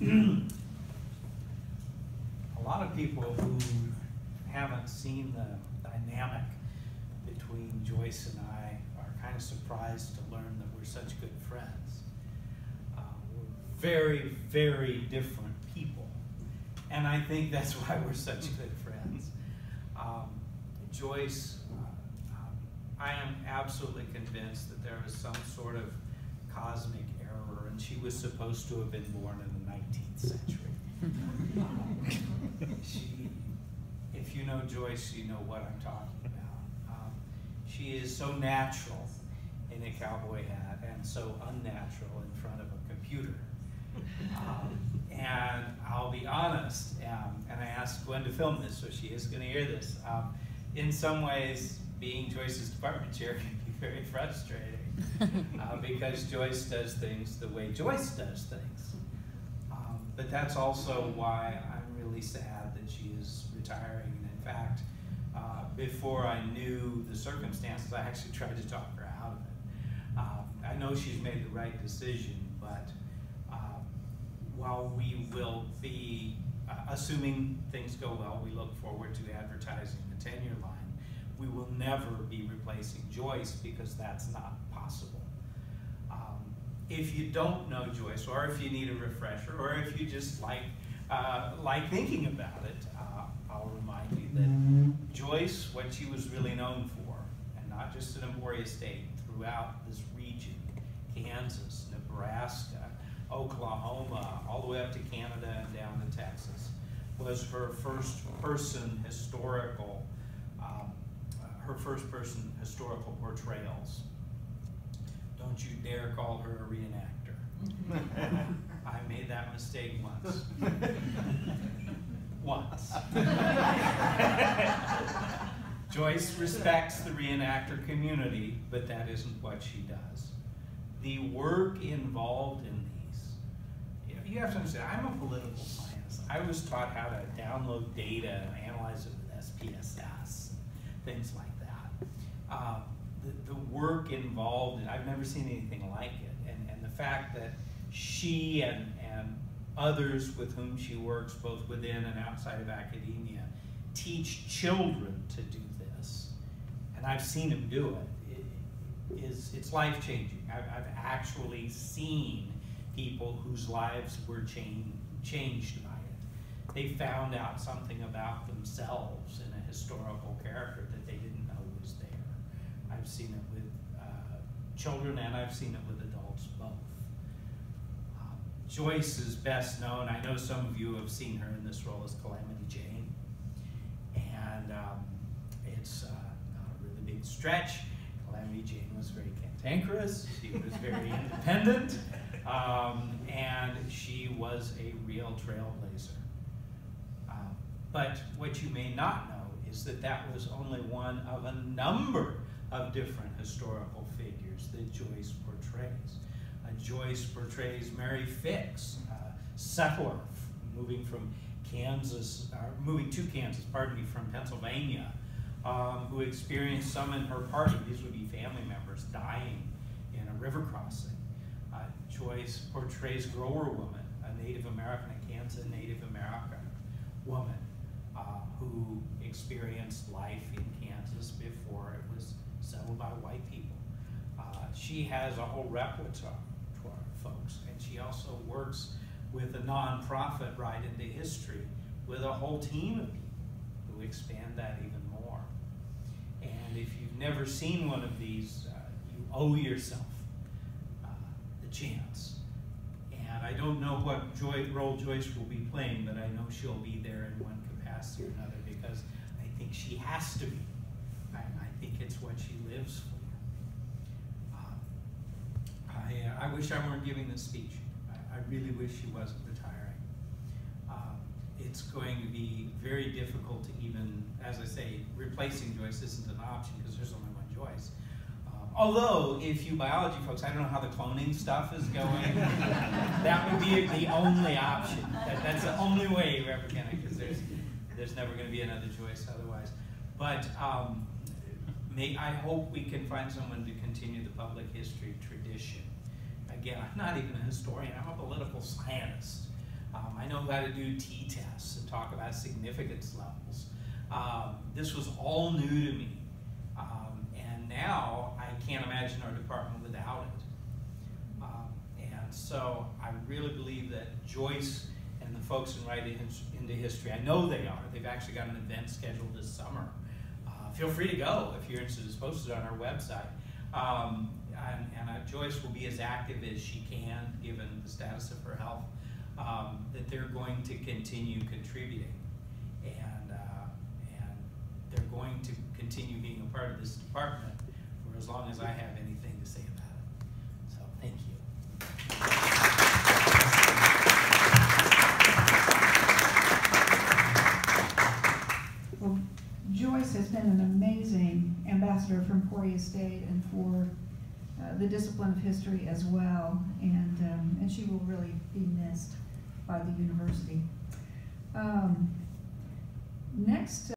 a lot of people who haven't seen the dynamic between Joyce and I are kind of surprised to learn that we're such good friends. Uh, we're very, very different people. And I think that's why we're such good friends. Um, Joyce, uh, um, I am absolutely convinced that there is some sort of cosmic and she was supposed to have been born in the 19th century. she, if you know Joyce, you know what I'm talking about. Um, she is so natural in a cowboy hat and so unnatural in front of a computer. Um, and I'll be honest, um, and I asked Gwen to film this, so she is going to hear this. Um, in some ways, being Joyce's department chair can be very frustrating uh, because Joyce does things the way Joyce does things. Um, but that's also why I'm really sad that she is retiring. And in fact, uh, before I knew the circumstances, I actually tried to talk her out of it. Uh, I know she's made the right decision, but um, while we will be, uh, assuming things go well, we look forward to advertising. We will never be replacing Joyce because that's not possible. Um, if you don't know Joyce, or if you need a refresher, or if you just like uh, like thinking about it, uh, I'll remind you that Joyce, what she was really known for, and not just in Emporia State, throughout this region, Kansas, Nebraska, Oklahoma, all the way up to Canada and down to Texas, was her first person historical, um, her first person historical portrayals. Don't you dare call her a reenactor. I made that mistake once. once. Joyce respects the reenactor community, but that isn't what she does. The work involved in these, you, have to understand, I'm a political scientist. I was taught how to download data and analyze it with SPSS, things like that. Um, the, the work involved, and I've never seen anything like it. And, and the fact that she and, and others with whom she works, both within and outside of academia, teach children to do this, and I've seen them do it, it is, it's life changing. I've, I've actually seen people whose lives were change, changed by it. They found out something about themselves in historical character that they didn't know was there. I've seen it with uh, children and I've seen it with adults both. Um, Joyce is best known, I know some of you have seen her in this role as Calamity Jane. And um, it's uh, not a really big stretch. Calamity Jane was very cantankerous, she was very independent, um, and she was a real trailblazer. Um, but what you may not know is that that was only one of a number of different historical figures that Joyce portrays. Uh, Joyce portrays Mary Fix, a settler moving from Kansas, uh, moving to Kansas, pardon me, from Pennsylvania, um, who experienced some in her party, these would be family members, dying in a river crossing. Uh, Joyce portrays Grower Woman, a Native American, a Kansas Native American woman who experienced life in Kansas before it was settled by white people. Uh, she has a whole repertoire, folks, and she also works with a nonprofit Ride Into History with a whole team of people who expand that even more. And if you've never seen one of these, uh, you owe yourself uh, the chance. And I don't know what Joy, role Joyce will be playing, but I know she'll be there in one capacity or another because I think she has to be. I, I think it's what she lives for. Um, I, uh, I wish I weren't giving this speech. I, I really wish she wasn't retiring. Um, it's going to be very difficult to even, as I say, replacing Joyce isn't an option because there's only one Joyce. Um, although, if you biology folks, I don't know how the cloning stuff is going. that would be the only option. That, that's the only way you're ever gonna, because there's there's never going to be another Joyce otherwise. But um, may, I hope we can find someone to continue the public history tradition. Again, I'm not even a historian, I'm a political scientist. I know how to do t-tests and talk about significance levels. Um, this was all new to me. Um, and now I can't imagine our department without it. Um, and so I really believe that Joyce folks in Ride Into History, I know they are, they've actually got an event scheduled this summer. Uh, feel free to go if you're interested, it's posted on our website. Um, and and uh, Joyce will be as active as she can, given the status of her health, um, that they're going to continue contributing. And, uh, and they're going to continue being a part of this department for as long as I have anything to say about it. So, thank you. State and for uh, the discipline of history as well, and, um, and she will really be missed by the university. Um, Next